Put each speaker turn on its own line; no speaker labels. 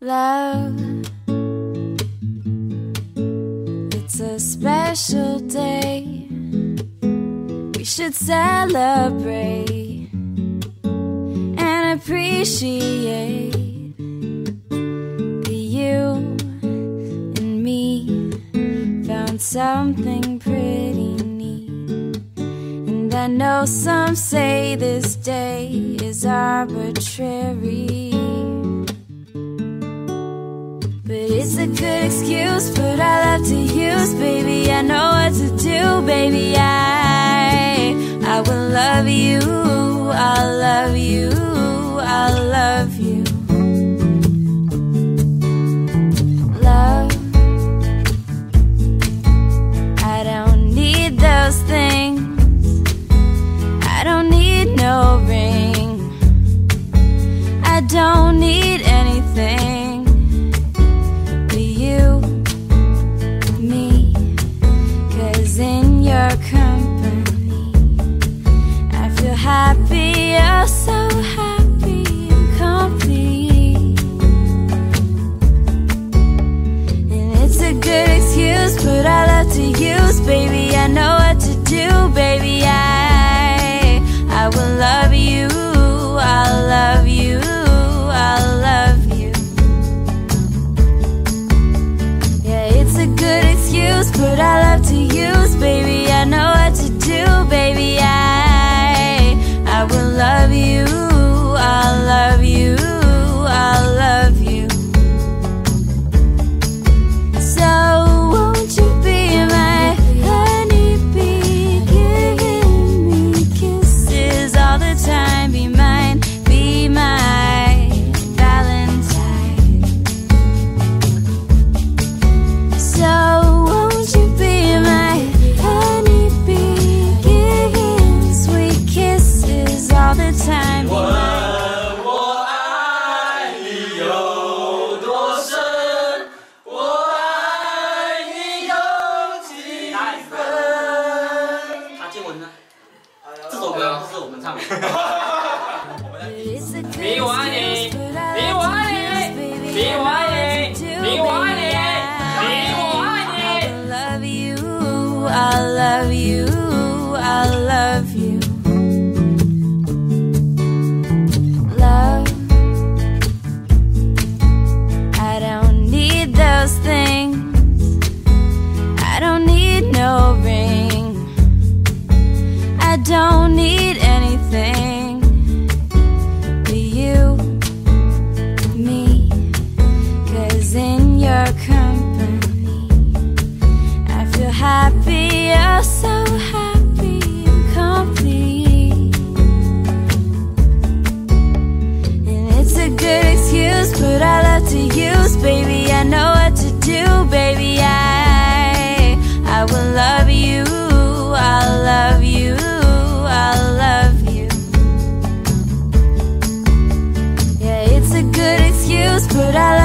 Love, it's a special day. We should celebrate and appreciate that you and me found something pretty neat. And I know some say this day is arbitrary. It's a good excuse, but I love to use, baby. I know what to do, baby. I, I will love you, I'll love you, I'll love you. Love, I don't need those things. I don't need no ring. I don't need anything
不是我们唱的。
It's a good
比我爱你
excuse, put our
比我爱
love to
你
use, baby.
比我爱你
I know what to do,
比我爱你
baby. I-
比我爱
I
你
love you, I love you, I love you. Love, I don't need those things. I don't need no ring. I don't need I know what to do, baby. I, I will love you, I'll love you, I'll love you. Yeah, it's a good excuse, put our